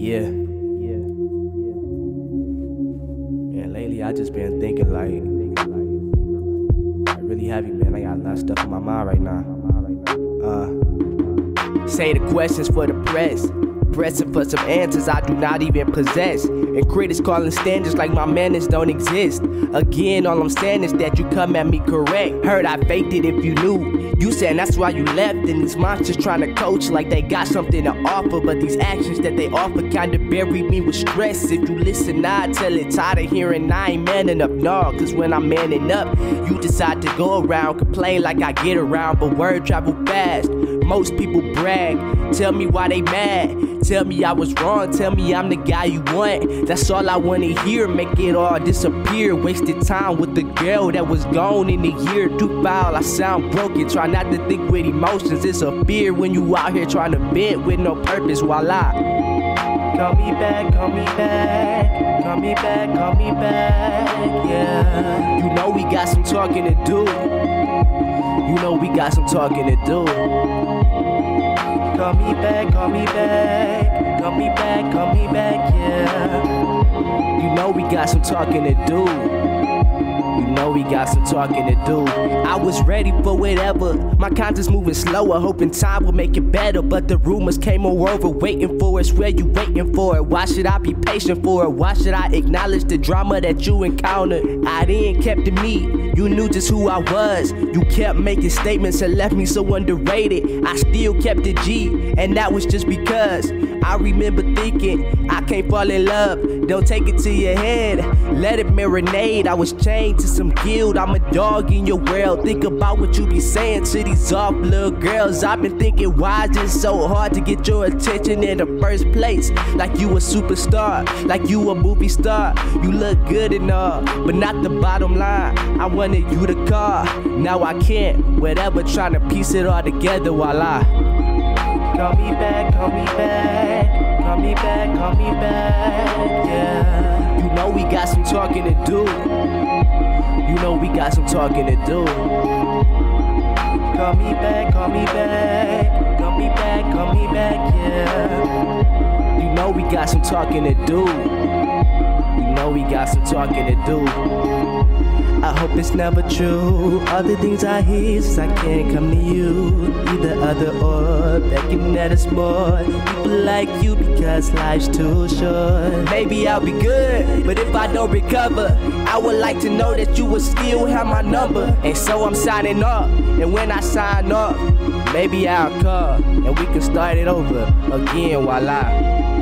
Yeah. Yeah. Yeah. And lately I just been thinking like, I really heavy, man. I got a lot of stuff in my mind right now. Uh, say the questions for the press. Pressing for some answers I do not even possess. And critics calling standards like my manners don't exist. Again, all I'm saying is that you come at me correct. Heard I faked it if you knew. You said that's why you left. And these monsters trying to coach like they got something to offer. But these actions that they offer kinda bury me with stress. If you listen, I tell it tired of hearing I ain't manning up. Nah, cause when I'm manning up, you decide to go around, complain like I get around. But word travel fast. Most people brag, tell me why they mad. Tell me I was wrong, tell me I'm the guy you want. That's all I wanna hear, make it all disappear. Wasted time with the girl that was gone in a year. Too foul, I sound broken. Try not to think with emotions, it's a fear when you out here trying to vent with no purpose. Voila. Call me back, call me back, call me back, call me back, yeah. You know we got some talking to do. You know we got some talking to do. Call me back, call me back, call me back, call me back, yeah. You know we got some talking to do. You know we got some talking to do. I was ready for whatever. My conscience moving slower, hoping time will make it better. But the rumors came all over, waiting for it. Where you waiting for it. Why should I be patient for it? Why should I acknowledge the drama that you encountered? I didn't kept to me. You knew just who I was. You kept making statements and left me so underrated. I still kept it G, and that was just because I remember thinking I can't fall in love. Don't take it to your head. Let it marinate. I was chained to some guilt. I'm a dog in your world. Think about what you be saying to these off little girls. I've been thinking why is it so hard to get your attention in the first place? Like you a superstar, like you a movie star. You look good and all, but not the bottom line. I wanted you to call. Now I can't. Whatever, trying to piece it all together while I call me back, call me back, call me back, call me back, yeah. Know we got some talking to do. You know we got some talking to do. Call me back, call me back, call me back, call me back, yeah. You know we got some talking to do. You know we got some talking to do. I hope it's never true. All the things I hear I can't come to you. Either other or begging at us more. People like you because life's too short. Maybe I'll be good, but if I don't recover, I would like to know that you will still have my number. And so I'm signing up. And when I sign up, maybe I'll call and we can start it over again while I